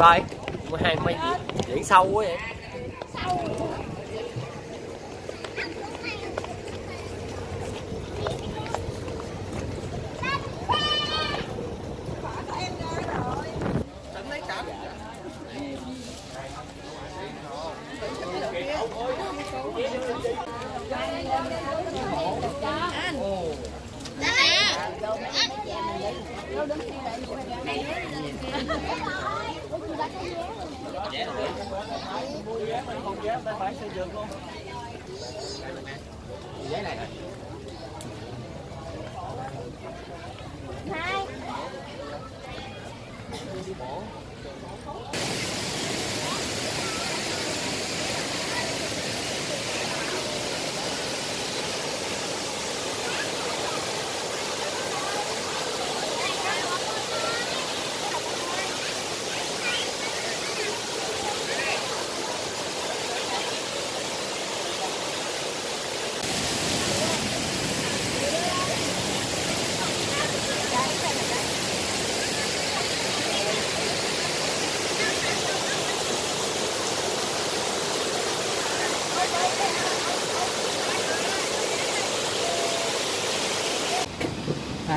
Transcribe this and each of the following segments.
coi. Mua hàng mày diễn sâu quá vậy.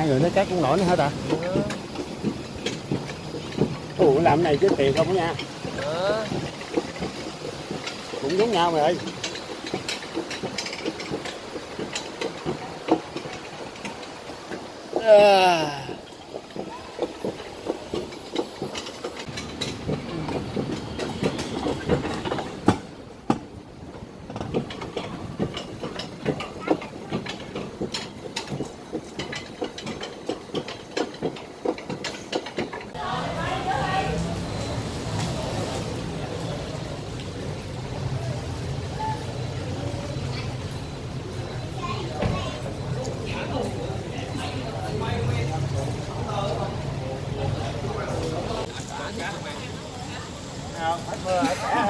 Hai người nó cắt cũng nổi nữa hả ta? Ủa, làm cái này chứ tiền không nha nha. Cũng giống nhau mày ơi. À. Look,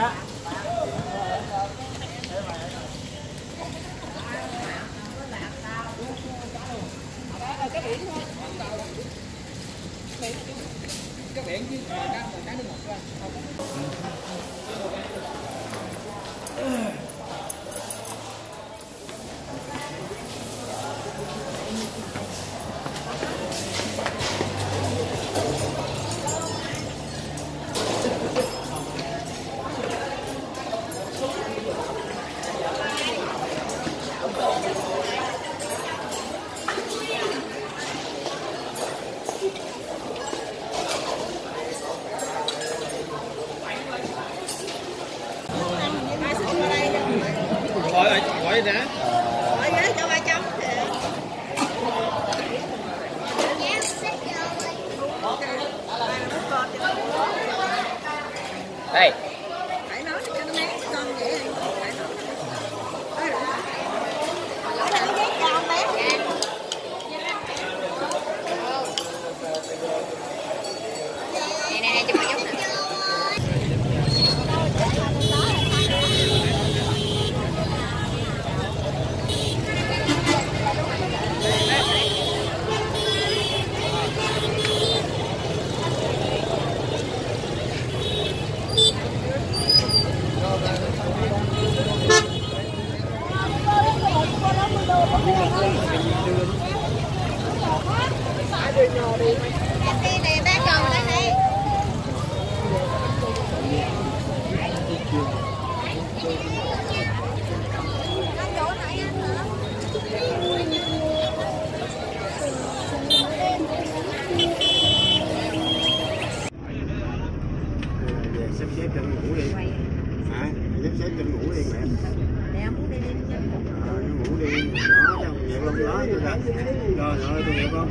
tôi nhỏ ngủ đi đó cho nghiệp không đó chứ là rồi rồi tôi nghiệp không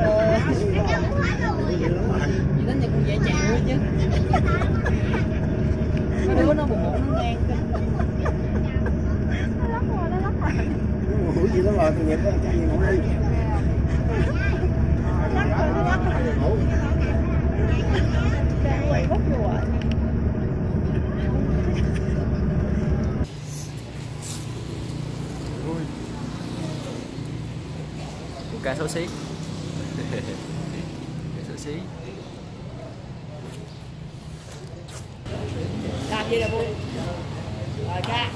Ờ, tôi nghiệp không Đến giờ cũng dễ chịu chứ. Mấy đứa nó buồn buồn nó ngang nó ngủ gì đó rồi tôi nghiệp đó chạy gì ngủ đi cá xấu xí. Cá xấu xí. Làm gì là vui. Rồi ca.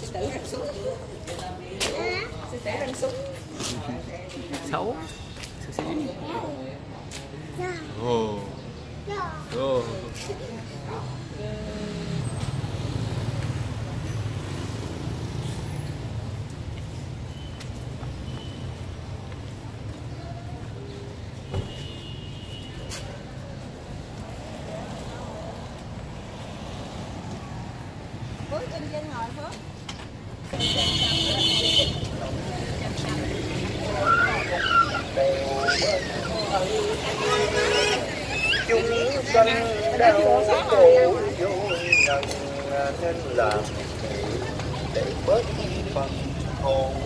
Sư tử răng súng sư tử răng súng xấu. Xấu xí. Ồ. Ồ Phước trên trên ngồi Phước chung sanh đau khổ vô ngần nên làm để bớt phần hồn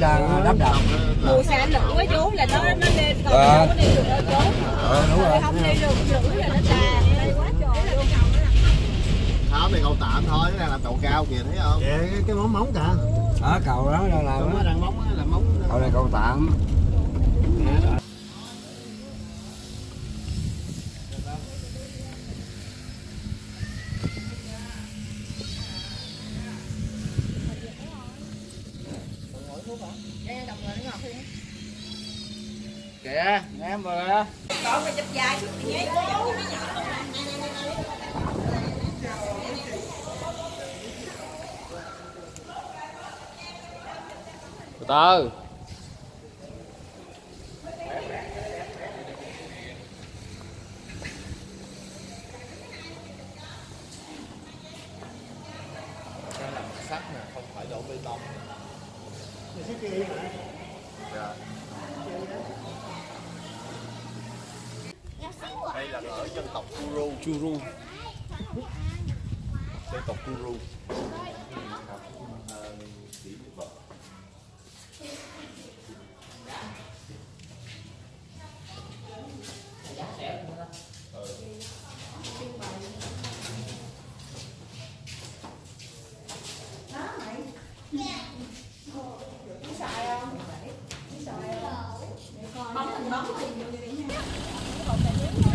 Đang đắp đập mùa xe lửa quá chú là nó nó lên còn Ờ. không có đi được đâu chú. Ờ đúng rồi. Không đi được lửa là nó tràn đây quá trời. Luôn tháo này cầu tạm thôi cái này là cầu cao kìa thấy không? Dạ, cái, cái móng móng cả ở cầu đó đang làm nó đó đang móng á, là móng cầu này cầu tạm từ từ sắt nè không phải đổ bê tông dạ. đây là ở dân tộc Kuru Churu dân tộc Kuru đó mà mình mọi người vậy nha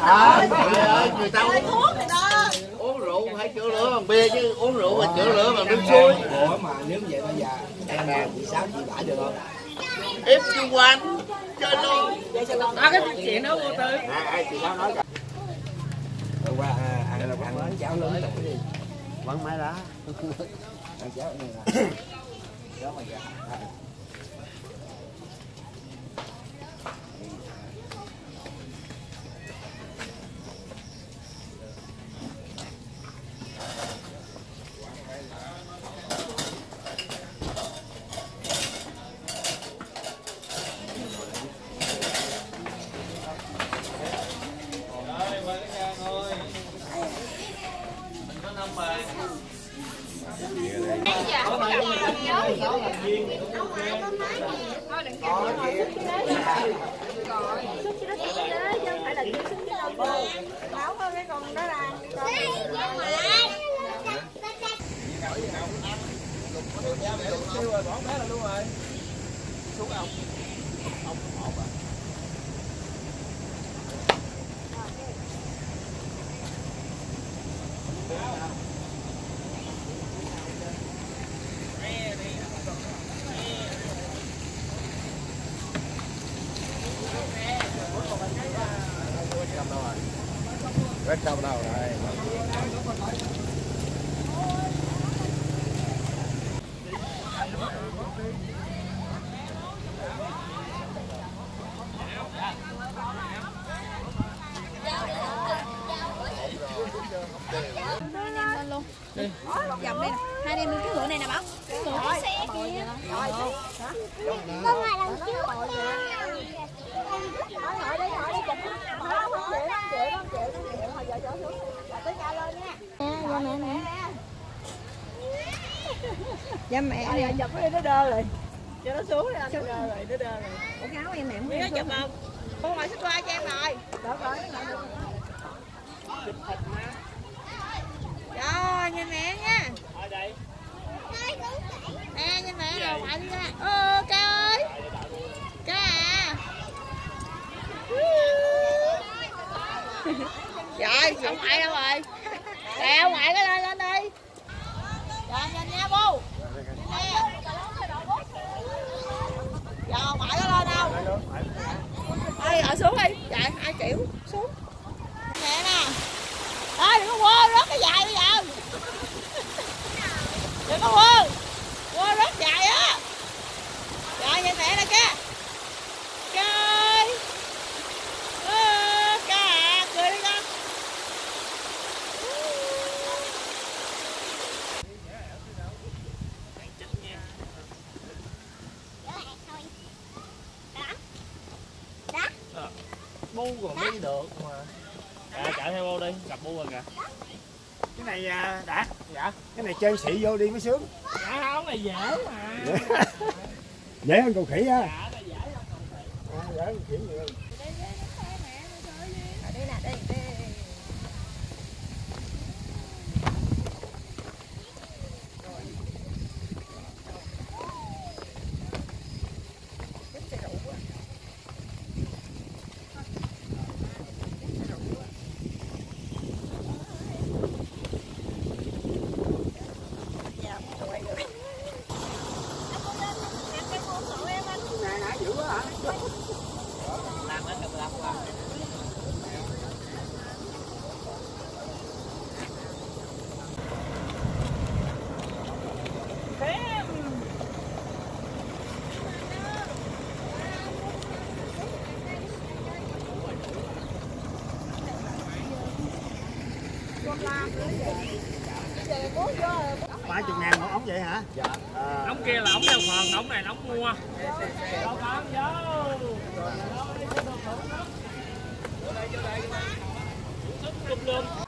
à, trời ơi người ta uống uống rượu phải chữa lửa bằng bia chứ uống rượu mà chữa lửa bằng nước suối ủa mà nếu vậy bây giờ em là chị sáu chị bảy được không? If you want chơi luôn Đó cái chuyện đó vô tư. ai chị sao nói cả Hôm qua ăn ăn ăn cháo lớn tuổi đi vẫn máy đá ăn cháo này là cháo mà dạ máu có cái con đó là con rất trong đầu right đi Dòng đây nè. Hai em đi cái ngựa này nè bảo. Cái ngựa cái xe kia. Con ngồi đằng trước nha. Ngồi đi, ngồi đi, chụp. Không, không chịu, không chịu, không chịu, không chịu. Hồi giờ chỗ xuống. Rồi tới nhà lên nha. Dạ mẹ mẹ. Dạ mẹ Rồi chụp đi nó đơ rồi. Cho nó xuống đi, nó đơ rồi, nó đơ rồi. Ủa cái áo em không Biết nó chụp không? Con ngồi xích qua cho em rồi. Đó rồi, nó ngồi Rồi nhìn mẹ nha. ở đây Nè nhìn mẹ rồi ngoại đi ra. Ơ ca ơi. Ca à. Rồi, ông ngoại đâu rồi? Nè, ông ngoại cái lên lên đi. Rồi nhìn nha bu. Nè. Rồi ông ngoại có lên đâu? Ê, ở xuống đi. Dạ, hai triệu. Xuống. Nè nè. Ê, đừng có quên rớt cái dài bây giờ. Đừng có quên. Quên rớt dài á. Rồi nhìn mẹ nè kia. Chơi. Ơ, ca à, cười đi con. bu còn đi được mà dạ chạy theo bu đi gặp bu rồi kìa cái này à, đã. Dạ. Cái này chơi xị vô đi mới sướng. Dạ không này dễ mà. Dễ hơn cầu khỉ á dạ dễ À, dễ hơn khỉ nhiều Ở đây nè, đây, đây. Ba chục ngàn một ống vậy hả? Dạ. Ống kia là ống đeo phần ống này là ống mua. Đâu bán vô Lum lum.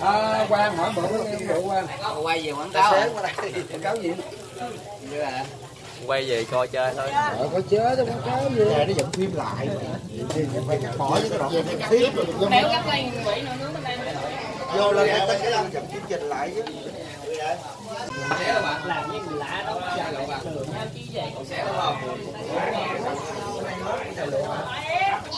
À, quan hỏi bữa em rượu quan. quay về quảng cáo Quảng cáo gì? quay về coi chơi thôi. Ờ, có chết đâu quảng cáo gì. nó dựng phim lại phải cắt bỏ với cái đoạn phim. Vô lên cái tính cái làm chậm chương trình lại chứ. Làm với người lạ đâu đường nhau chi vậy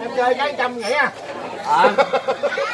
em chơi cái trăm nghĩ à